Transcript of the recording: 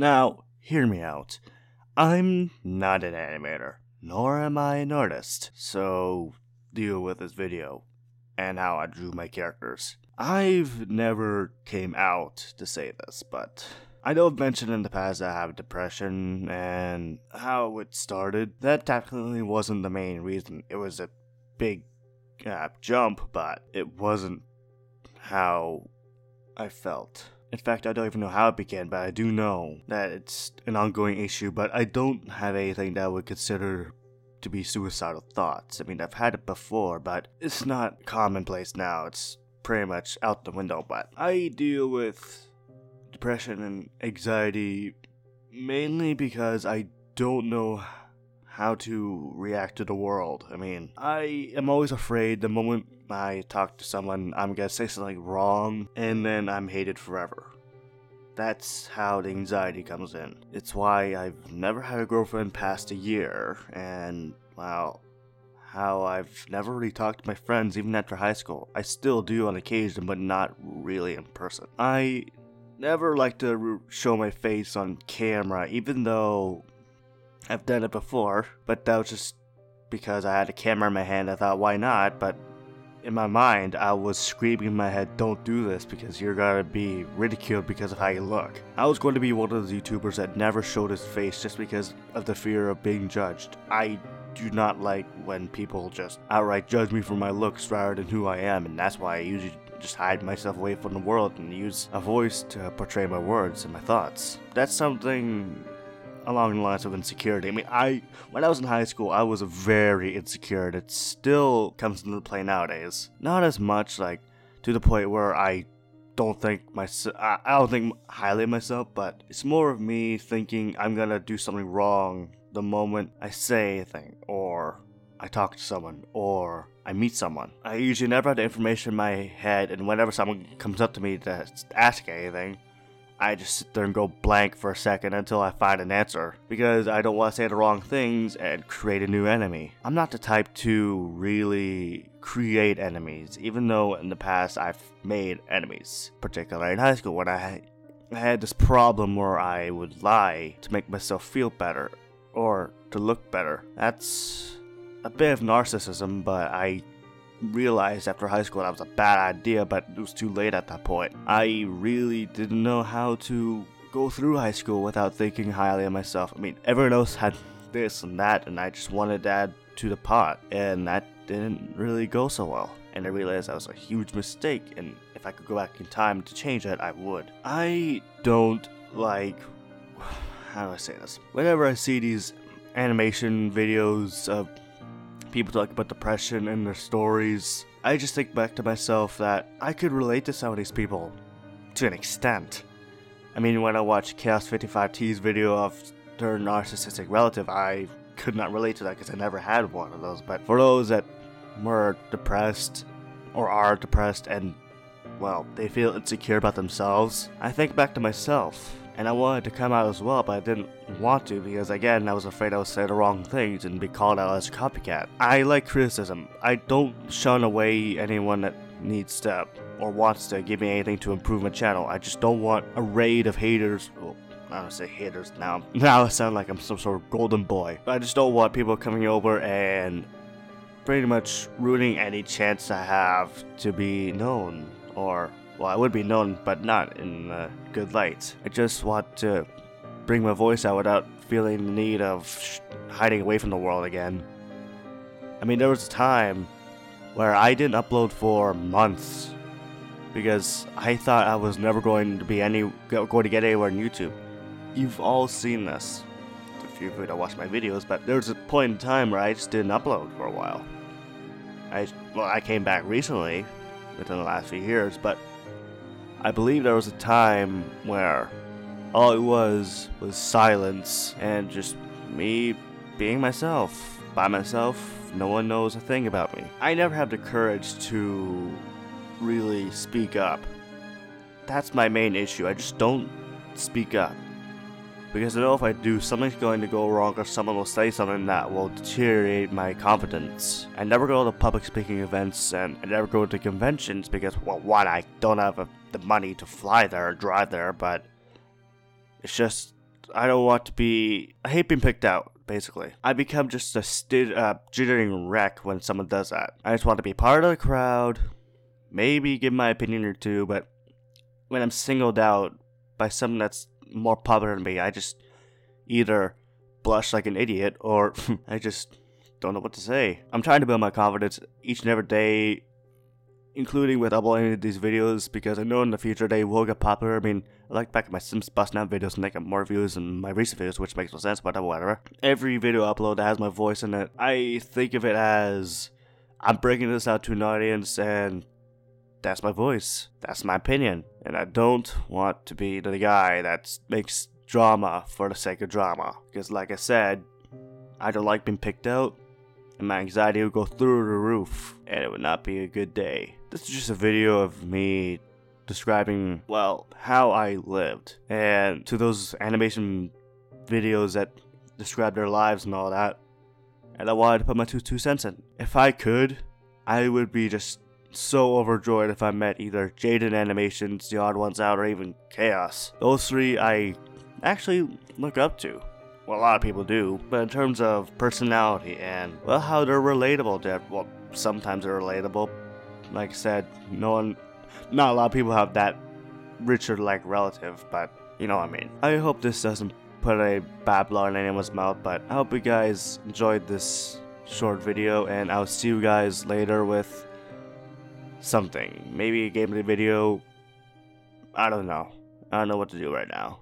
Now, hear me out. I'm not an animator, nor am I an artist, so deal with this video and how I drew my characters. I've never came out to say this, but I know I've mentioned in the past that I have depression and how it started. That definitely wasn't the main reason. It was a big uh, jump, but it wasn't how I felt. In fact, I don't even know how it began, but I do know that it's an ongoing issue, but I don't have anything that I would consider to be suicidal thoughts. I mean, I've had it before, but it's not commonplace now. It's pretty much out the window, but I deal with depression and anxiety mainly because I don't know how to react to the world. I mean, I am always afraid the moment I talk to someone, I'm gonna say something wrong, and then I'm hated forever. That's how the anxiety comes in. It's why I've never had a girlfriend past a year, and, well, how I've never really talked to my friends even after high school. I still do on occasion, but not really in person. I never like to show my face on camera, even though I've done it before, but that was just because I had a camera in my hand. I thought, why not? But in my mind, I was screaming in my head, don't do this because you're gonna be ridiculed because of how you look. I was going to be one of those YouTubers that never showed his face just because of the fear of being judged. I do not like when people just outright judge me for my looks rather than who I am, and that's why I usually just hide myself away from the world and use a voice to portray my words and my thoughts. That's something along the lines of insecurity. I mean, I when I was in high school, I was very insecure. It still comes into play nowadays. Not as much, like to the point where I don't think my I don't think highly of myself, but it's more of me thinking I'm gonna do something wrong the moment I say anything or I talk to someone or I meet someone. I usually never have the information in my head, and whenever someone comes up to me to ask anything, I just sit there and go blank for a second until I find an answer because I don't want to say the wrong things and create a new enemy. I'm not the type to really create enemies, even though in the past I've made enemies, particularly in high school when I I had this problem where I would lie to make myself feel better or to look better. That's a bit of narcissism, but I realized after high school that was a bad idea, but it was too late at that point. I really didn't know how to go through high school without thinking highly of myself. I mean, everyone else had this and that, and I just wanted to add to the pot, and that didn't really go so well. And I realized that was a huge mistake, and if I could go back in time to change it, I would. I don't like. How do I say this? Whenever I see these animation videos of people talk about depression in their stories, I just think back to myself that I could relate to some of these people to an extent. I mean, when I watched Chaos 55T's video of their narcissistic relative, I could not relate to that because I never had one of those. But for those that were depressed or are depressed and, well, they feel insecure about themselves, I think back to myself and I wanted to come out as well, but I didn't want to because again, I was afraid I would say the wrong things and be called out as a copycat. I like criticism. I don't shun away anyone that needs to or wants to give me anything to improve my channel. I just don't want a raid of haters. Well, I don't say haters now. Now I sound like I'm some sort of golden boy. I just don't want people coming over and pretty much ruining any chance I have to be known or well, I would be known, but not in a good light. I just want to bring my voice out without feeling the need of sh- hiding away from the world again. I mean, there was a time where I didn't upload for months because I thought I was never going to be any going to get anywhere on YouTube. You've all seen this if you've watched watch my videos, but there was a point in time where I just didn't upload for a while. I well, I came back recently within the last few years, but I believe there was a time where all it was was silence and just me being myself. By myself, no one knows a thing about me. I never had the courage to really speak up. That's my main issue. I just don't speak up. Because I know if I do, something's going to go wrong or someone will say something that will deteriorate my confidence. I never go to public speaking events and I never go to conventions because, well, one, I don't have a the money to fly there or drive there, but it's just I don't want to be. I hate being picked out. Basically, I become just a uh, jittering wreck when someone does that. I just want to be part of the crowd, maybe give my opinion or two, but when I'm singled out by someone that's more popular than me, I just either blush like an idiot or I just don't know what to say. I'm trying to build my confidence each and every day including with uploading these videos because I know in the future they will get popular. I mean, I like back at my Sims Bustin' Out videos and they get more views than my recent videos, which makes no sense, but whatever. Every video I upload that has my voice in it, I think of it as I'm bringing this out to an audience and that's my voice. That's my opinion. And I don't want to be the guy that makes drama for the sake of drama. Because, like I said, I don't like being picked out and my anxiety would go through the roof, and it would not be a good day. This is just a video of me describing, well, how I lived. And to those animation videos that describe their lives and all that, and I wanted to put my two, two cents in. If I could, I would be just so overjoyed if I met either Jaiden Animations, The Odd Ones Out, or even Chaos. Those three I actually look up to well, a lot of people do, but in terms of personality and, well, how they're relatable to, well, sometimes they're relatable. Like I said, no one, not a lot of people have that Richard like relative, but you know what I mean. I hope this doesn't put a bad blood in anyone's mouth, but I hope you guys enjoyed this short video, and I'll see you guys later with something. Maybe a gameplay video. I don't know. I don't know what to do right now.